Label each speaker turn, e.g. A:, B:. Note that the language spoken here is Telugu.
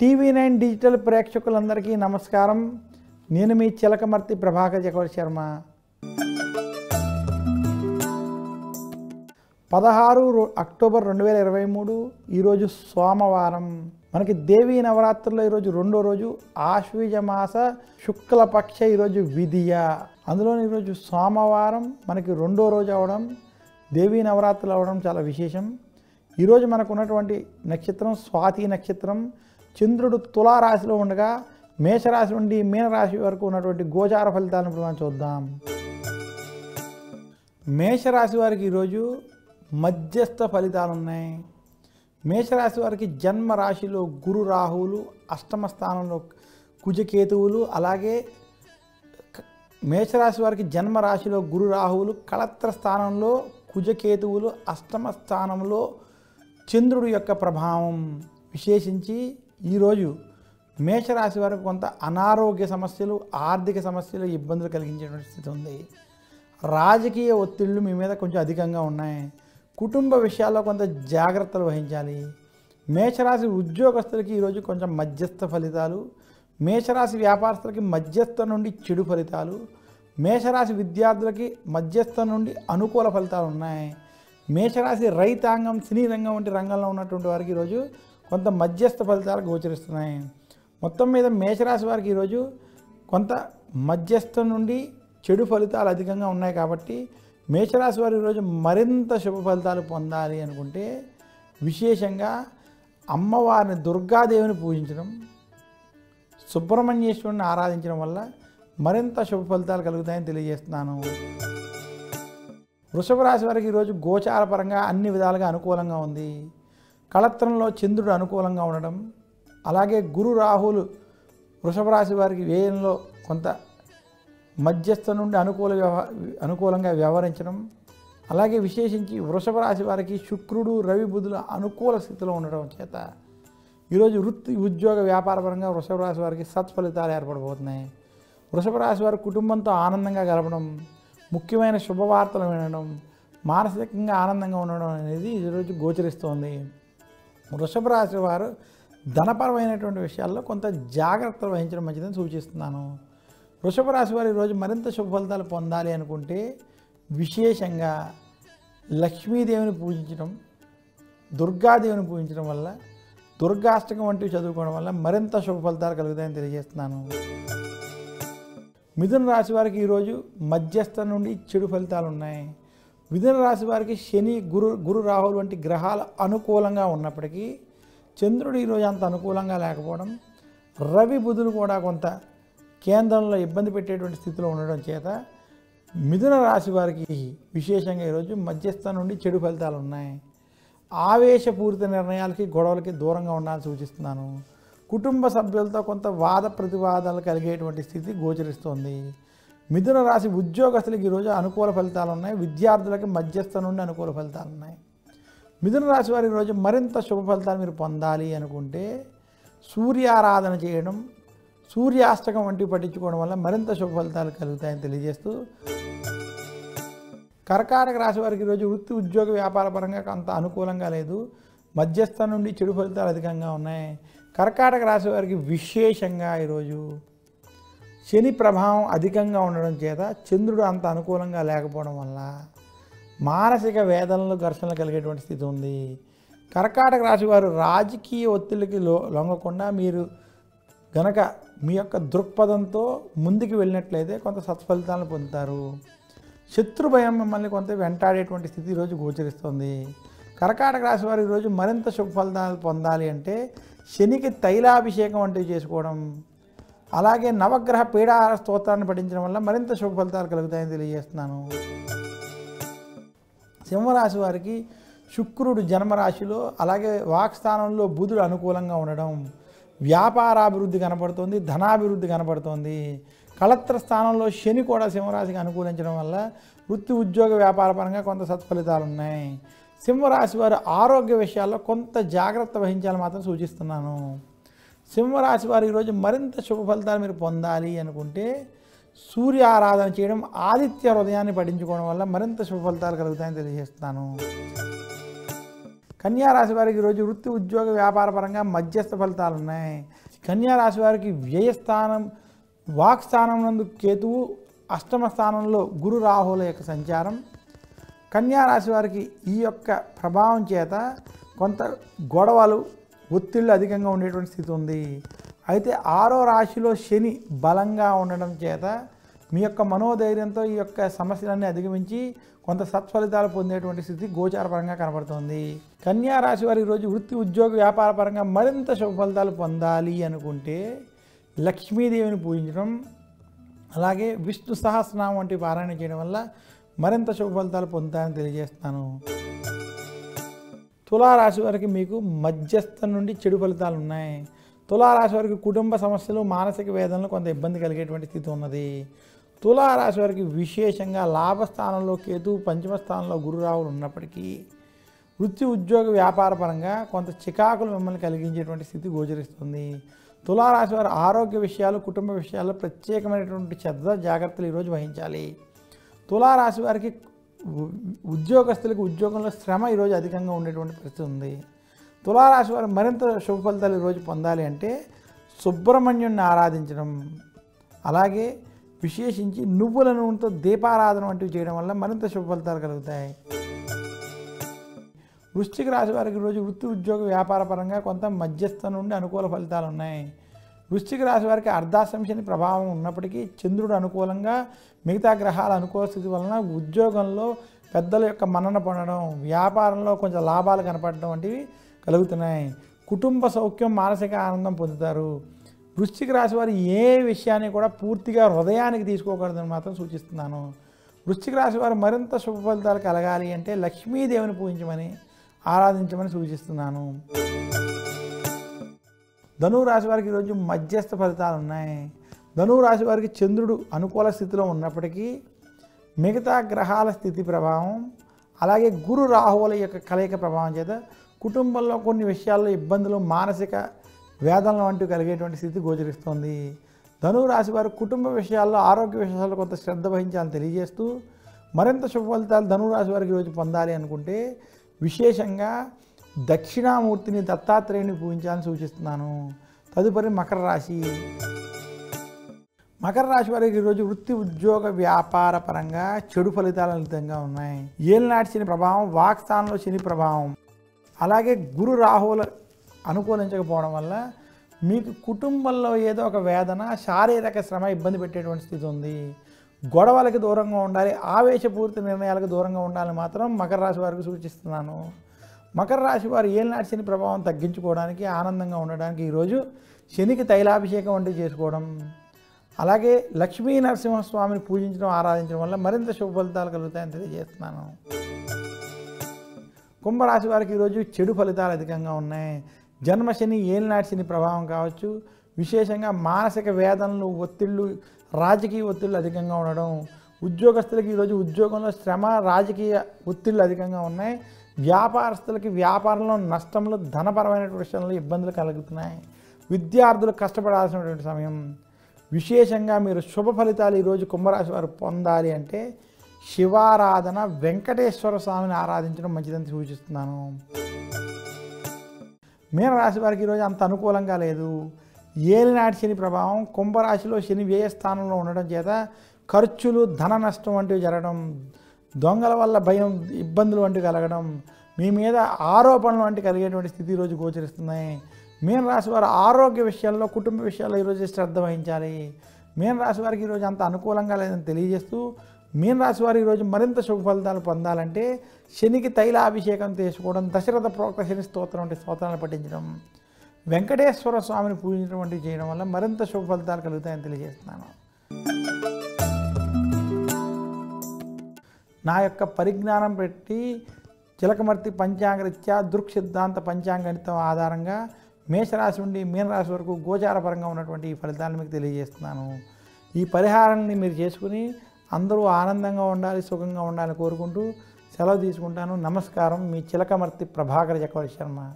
A: టీవీ నైన్ డిజిటల్ ప్రేక్షకులందరికీ నమస్కారం. నేను మీ చిలకమర్తి ప్రభాకర్ జగవర్ శర్మ. పదహారు అక్టోబర్ రెండు వేల ఇరవై మూడు ఈరోజు సోమవారం. మనకి దేవీ నవరాత్రుల్లో ఈరోజు రెండో రోజు ఆశ్వీజ మాస శుక్లపక్ష ఈరోజు విధియ అందులో ఈరోజు సోమవారం మనకి రెండో రోజు అవడం దేవీ నవరాత్రులు అవడం చాలా విశేషం. ఈరోజు మనకు ఉన్నటువంటి నక్షత్రం స్వాతి నక్షత్రం. చంద్రుడు తులారాశిలో ఉండగా మేషరాశి నుండి మీనరాశి వరకు ఉన్నటువంటి గోచార ఫలితాలను ఇప్పుడు మనం చూద్దాం. మేషరాశి వారికి ఈరోజు మధ్యస్థ ఫలితాలు ఉన్నాయి. మేషరాశి వారికి జన్మ రాశిలో గురు రాహువులు అష్టమ స్థానంలో కుజకేతువులు అలాగే మేషరాశి వారికి జన్మ రాశిలో గురు రాహువులు కళత్ర స్థానంలో కుజకేతువులు అష్టమ స్థానంలో చంద్రుడు యొక్క ప్రభావం విశేషించి ఈరోజు మేషరాశి వారికి కొంత అనారోగ్య సమస్యలు ఆర్థిక సమస్యలు ఇబ్బందులు కలిగించేటువంటి స్థితి ఉంది. రాజకీయ ఒత్తిళ్ళు మీ మీద కొంచెం అధికంగా ఉన్నాయి. కుటుంబ విషయాల్లో కొంత జాగ్రత్తలు వహించాలి. మేషరాశి ఉద్యోగస్తులకి ఈరోజు కొంచెం మధ్యస్థ ఫలితాలు. మేషరాశి వ్యాపారస్తులకి మధ్యస్థ నుండి చెడు ఫలితాలు. మేషరాశి విద్యార్థులకి మధ్యస్థ నుండి అనుకూల ఫలితాలు ఉన్నాయి. మేషరాశి రైతాంగం సినీ రంగం వంటి రంగంలో ఉన్నటువంటి వారికి ఈరోజు కొంత మధ్యస్థ ఫలితాలు గోచరిస్తున్నాయి. మొత్తం మీద మేషరాశి వారికి ఈరోజు కొంత మధ్యస్థం నుండి చెడు ఫలితాలు అధికంగా ఉన్నాయి కాబట్టి మేషరాశి వారు ఈరోజు మరింత శుభ ఫలితాలు పొందాలి అనుకుంటే విశేషంగా అమ్మవారిని దుర్గాదేవిని పూజించడం సుబ్రహ్మణ్యేశ్వరుని ఆరాధించడం వల్ల మరింత శుభ ఫలితాలు కలుగుతాయని తెలియజేస్తున్నాను. వృషభ రాశి వారికి ఈరోజు గోచారపరంగా అన్ని విధాలుగా అనుకూలంగా ఉంది. కళత్రంలో చంద్రుడు అనుకూలంగా ఉండడం అలాగే గురు రాహులు వృషభ రాశి వారికి వ్యయంలో కొంత మధ్యస్థ నుండి అనుకూల వ్యవ అనుకూలంగా వ్యవహరించడం అలాగే విశేషించి వృషభ రాశి వారికి శుక్రుడు రవి బుధుల అనుకూల స్థితిలో ఉండడం చేత ఈరోజు వృత్తి ఉద్యోగ వ్యాపారపరంగా వృషభ రాశి వారికి సత్ఫలితాలు ఏర్పడబోతున్నాయి. వృషభ రాశి వారి కుటుంబంతో ఆనందంగా గడపడం ముఖ్యమైన శుభవార్తలు వినడం మానసికంగా ఆనందంగా ఉండడం అనేది ఈరోజు గోచరిస్తోంది. వృషభ రాశి వారు ధనపరమైనటువంటి విషయాల్లో కొంత జాగ్రత్తలు వహించడం మంచిదని సూచిస్తున్నాను. వృషభ రాశి వారు ఈరోజు మరింత శుభ ఫలితాలు పొందాలి అనుకుంటే విశేషంగా లక్ష్మీదేవిని పూజించడం దుర్గాదేవిని పూజించడం వల్ల దుర్గాష్టకం వంటివి చదువుకోవడం వల్ల మరింత శుభ ఫలితాలు కలుగుతాయని తెలియజేస్తున్నాను. మిథున రాశి వారికి ఈరోజు మధ్యస్థ నుండి చెడు ఫలితాలు ఉన్నాయి. మిథున రాశి వారికి శని గురు గురు రాహుల్ వంటి గ్రహాలు అనుకూలంగా ఉన్నప్పటికీ చంద్రుడు ఈరోజు అంత అనుకూలంగా లేకపోవడం రవి బుధులు కూడా కొంత కేంద్రంలో ఇబ్బంది పెట్టేటువంటి స్థితిలో ఉండడం చేత మిథున రాశి వారికి విశేషంగా ఈరోజు మధ్యస్థ నుండి చెడు ఫలితాలు ఉన్నాయి. ఆవేశపూరిత నిర్ణయాలకి గొడవలకి దూరంగా ఉండాలని సూచిస్తున్నాను. కుటుంబ సభ్యులతో కొంత వాద ప్రతివాదాలు కలిగేటువంటి స్థితి గోచరిస్తోంది. మిథున రాశి ఉద్యోగస్తులకి ఈరోజు అనుకూల ఫలితాలు ఉన్నాయి. విద్యార్థులకి మధ్యస్థ నుండి అనుకూల ఫలితాలు ఉన్నాయి. మిథున రాశి వారి రోజు మరింత శుభ ఫలితాలు మీరు పొందాలి అనుకుంటే సూర్యారాధన చేయడం సూర్యాష్టకం వంటివి పట్టించుకోవడం వల్ల మరింత శుభ ఫలితాలు కలుగుతాయని తెలియజేస్తూ కర్కాటక రాశి వారికి ఈరోజు వృత్తి ఉద్యోగ వ్యాపార పరంగా అంత అనుకూలంగా లేదు. మధ్యస్థ నుండి చెడు ఫలితాలు అధికంగా ఉన్నాయి. కర్కాటక రాశి వారికి విశేషంగా ఈరోజు శని ప్రభావం అధికంగా ఉండడం చేత చంద్రుడు అంత అనుకూలంగా లేకపోవడం వల్ల మానసిక వేదనలు ఘర్షణలు కలిగేటువంటి స్థితి ఉంది. కర్కాటక రాశి వారు రాజకీయ ఒత్తిడికి లో లొంగకుండా మీరు గనక మీ యొక్క దృక్పథంతో ముందుకు వెళ్ళినట్లయితే కొంత సత్ఫలితాలను పొందుతారు. శత్రు భయం మిమ్మల్ని కొంత వెంటాడేటువంటి స్థితి ఈరోజు గోచరిస్తుంది. కర్కాటక రాశి వారు ఈరోజు మరింత శుభ ఫలితాలు పొందాలి అంటే శనికి తైలాభిషేకం వంటివి చేసుకోవడం అలాగే నవగ్రహ పీడాహార స్తోత్రాన్ని పఠించడం వల్ల మరింత శుభ ఫలితాలు కలుగుతాయని తెలియజేస్తున్నాను. సింహరాశి వారికి శుక్రుడు జన్మరాశిలో అలాగే వాక్స్థానంలో బుధుడు అనుకూలంగా ఉండడం వ్యాపారాభివృద్ధి కనపడుతోంది ధనాభివృద్ధి కనపడుతోంది. కళత్ర స్థానంలో శని కూడా సింహరాశికి అనుకూలించడం వల్ల వృత్తి ఉద్యోగ వ్యాపార పరంగా కొంత సత్ఫలితాలు ఉన్నాయి. సింహరాశి వారు ఆరోగ్య విషయాల్లో కొంత జాగ్రత్త వహించాలని మాత్రం సూచిస్తున్నాను. సింహరాశి వారు ఈరోజు మరింత శుభ ఫలితాలు మీరు పొందాలి అనుకుంటే సూర్య ఆరాధన చేయడం ఆదిత్య హృదయాన్ని పఠించుకోవడం వల్ల మరింత శుభ ఫలితాలు కలుగుతాయని తెలియజేస్తున్నాను. కన్యారాశి వారికి ఈరోజు వృత్తి ఉద్యోగ వ్యాపార పరంగా మధ్యస్థ ఫలితాలు ఉన్నాయి. కన్యారాశి వారికి వ్యయస్థానం వాక్ స్థానం నందు కేతువు అష్టమ స్థానంలో గురు రాహుల యొక్క సంచారం. కన్యారాశి వారికి ఈ యొక్క ప్రభావం చేత కొంత గొడవలు ఒత్తిళ్ళు అధికంగా ఉండేటువంటి స్థితి ఉంది. అయితే ఆరో రాశిలో శని బలంగా ఉండడం చేత మీ యొక్క మనోధైర్యంతో ఈ యొక్క సమస్యలన్నీ అధిగమించి కొంత సత్ఫలితాలు పొందేటువంటి స్థితి గోచారపరంగా కనబడుతుంది. కన్యా రాశి వారి ఈరోజు వృత్తి ఉద్యోగ వ్యాపార పరంగా మరింత శుభ ఫలితాలు పొందాలి అనుకుంటే లక్ష్మీదేవిని పూజించడం అలాగే విష్ణు సహస్రనామం వంటి పారాయణ చేయడం వల్ల మరింత శుభ ఫలితాలు తెలియజేస్తాను తులారాశి వారికి మీకు మధ్యస్థం నుండి చెడు ఫలితాలు ఉన్నాయి. తులారాశి వారికి కుటుంబ సమస్యలు మానసిక వేదనలు కొంత ఇబ్బంది కలిగేటువంటి స్థితి ఉన్నది. తులారాశి వారికి విశేషంగా లాభస్థానంలో కేతు పంచమ స్థానంలో గురురావులు ఉన్నప్పటికీ వృత్తి ఉద్యోగ వ్యాపార పరంగా కొంత చికాకులు మిమ్మల్ని కలిగించేటువంటి స్థితి గోచరిస్తుంది. తులారాశి వారి ఆరోగ్య విషయాలు కుటుంబ విషయాల్లో ప్రత్యేకమైనటువంటి శ్రద్ధ జాగ్రత్తలు ఈరోజు వహించాలి. తులారాశి వారికి ఉద్యోగస్తులకు ఉద్యోగంలో శ్రమ ఈరోజు అధికంగా ఉండేటువంటి పరిస్థితి ఉంది. తులారాశి వారు మరింత శుభ ఫలితాలు ఈరోజు పొందాలి అంటే సుబ్రహ్మణ్యుణ్ణి ఆరాధించడం అలాగే విశేషించి నువ్వుల నూనెతో దీపారాధన వంటివి చేయడం వల్ల మరింత శుభ ఫలితాలు కలుగుతాయి. వృశ్చిక రాశి వారికి రోజు వృత్తి ఉద్యోగ వ్యాపార పరంగా కొంత మధ్యస్థ నుండి అనుకూల ఫలితాలు ఉన్నాయి. వృశ్చిక రాశి వారికి అర్ధాశంశని ప్రభావం ఉన్నప్పటికీ చంద్రుడు అనుకూలంగా మిగతా గ్రహాల అనుకూల స్థితి వలన ఉద్యోగంలో పెద్దల యొక్క మన్నన పొందడం వ్యాపారంలో కొంచెం లాభాలు కనపడడం వంటివి కలుగుతున్నాయి. కుటుంబ సౌఖ్యం మానసిక ఆనందం పొందుతారు. వృశ్చిక రాశి వారు ఏ విషయాన్ని కూడా పూర్తిగా హృదయానికి తీసుకోకూడదని మాత్రం సూచిస్తున్నాను. వృశ్చిక రాశి వారు మరింత శుభ ఫలితాలు కలగాలి అంటే లక్ష్మీదేవిని పూజించమని ఆరాధించమని సూచిస్తున్నాను. ధనువు రాశి వారికి ఈరోజు మధ్యస్థ ఫలితాలు ఉన్నాయి. ధనువు రాశి వారికి చంద్రుడు అనుకూల స్థితిలో ఉన్నప్పటికీ మిగతా గ్రహాల స్థితి ప్రభావం అలాగే గురు రాహువుల యొక్క కలయిక ప్రభావం చేత కుటుంబంలో కొన్ని విషయాల్లో ఇబ్బందులు మానసిక వేదనలు వంటివి కలిగేటువంటి స్థితి గోచరిస్తోంది. ధనువు రాశి వారు కుటుంబ విషయాల్లో ఆరోగ్య విషయాల్లో కొంత శ్రద్ధ వహించాలని తెలియజేస్తూ మరింత శుభ ఫలితాలు ధనువు రాశి వారికి ఈరోజు పొందాలి అనుకుంటే విశేషంగా దక్షిణామూర్తిని దత్తాత్రేయుని పూజించాలని సూచిస్తున్నాను. తదుపరి మకర రాశి. మకర రాశి వారికి ఈరోజు వృత్తి ఉద్యోగ వ్యాపార పరంగా చెడు ఫలితాలు అధికంగా ఉన్నాయి. ఏలినాటి శని ప్రభావం వాక్స్థానంలో శని ప్రభావం. అలాగే గురు రాహువులు అనుకూలించకపోవడం వల్ల మీకు కుటుంబంలో ఏదో ఒక వేదన శారీరక శ్రమ ఇబ్బంది పెట్టేటువంటి స్థితి ఉంది. గొడవలకు దూరంగా ఉండాలి ఆవేశపూరిత నిర్ణయాలకు దూరంగా ఉండాలని మాత్రం మకర రాశి వారికి సూచిస్తున్నాను. మకర రాశి వారు ఏలినాటి శని ప్రభావం తగ్గించుకోవడానికి ఆనందంగా ఉండడానికి ఈరోజు శనికి తైలాభిషేకం వంటి చేసుకోవడం అలాగే లక్ష్మీ నరసింహస్వామిని పూజించడం ఆరాధించడం వల్ల మరింత శుభ ఫలితాలు కలుగుతాయని తెలియజేస్తున్నాను. కుంభరాశి వారికి ఈరోజు చెడు ఫలితాలు అధికంగా ఉన్నాయి. జన్మశని ఏలినాటి శని ప్రభావం కావచ్చు. విశేషంగా మానసిక వేదనలు ఒత్తిళ్ళు రాజకీయ ఒత్తిళ్ళు అధికంగా ఉండడం. ఉద్యోగస్తులకి ఈరోజు ఉద్యోగంలో శ్రమ రాజకీయ ఒత్తిళ్ళు అధికంగా ఉన్నాయి. వ్యాపారస్తులకి వ్యాపారంలో నష్టములు ధనపరమైనటువంటి విషయంలో ఇబ్బందులు కలుగుతున్నాయి. విద్యార్థులు కష్టపడాల్సినటువంటి సమయం. విశేషంగా మీరు శుభ ఫలితాలు ఈరోజు కుంభరాశి వారు పొందాలి అంటే శివారాధన వెంకటేశ్వర స్వామిని ఆరాధించడం మంచిదని సూచిస్తున్నాను. మీనరాశి వారికి ఈరోజు అంత అనుకూలంగా లేదు. ఏలినాటి శని ప్రభావం కుంభరాశిలో శని వ్యయ స్థానంలో ఉండడం చేత ఖర్చులు ధన నష్టం వంటివి జరగడం దొంగల వల్ల భయం ఇబ్బందులు వంటివి కలగడం మీ మీద ఆరోపణలు వంటి కలిగేటువంటి స్థితి ఈరోజు గోచరిస్తున్నాయి. మీన రాశి వారు ఆరోగ్య విషయాల్లో కుటుంబ విషయాల్లో ఈరోజు శ్రద్ధ వహించాలి. మీన రాశి వారికి ఈరోజు అంత అనుకూలంగా లేదని తెలియజేస్తూ మీన రాశి వారు ఈరోజు మరింత శుభ ఫలితాలు పొందాలంటే శనికి తైలాభిషేకం చేసుకోవడం దశరథ ప్రోక్త శని స్తోత్రం వంటి స్తోత్రాలు పఠించడం వెంకటేశ్వర స్వామిని పూజించడం వంటివి చేయడం వల్ల మరింత శుభ ఫలితాలు కలుగుతాయని తెలియజేస్తున్నాను. నా యొక్క పరిజ్ఞానం పెట్టి చిలకమర్తి పంచాంగరీత్యా దృక్ సిద్ధాంత పంచాంగణితం ఆధారంగా మేషరాశి నుండి మీనరాశి వరకు గోచారపరంగా ఉన్నటువంటి ఈ ఫలితాలను మీకు తెలియజేస్తున్నాను. ఈ పరిహారాన్ని మీరు చేసుకుని అందరూ ఆనందంగా ఉండాలి సుఖంగా ఉండాలని కోరుకుంటూ సెలవు తీసుకుంటాను. నమస్కారం. మీ చిలకమర్తి ప్రభాకర్ చక్రవర్తి శర్మ.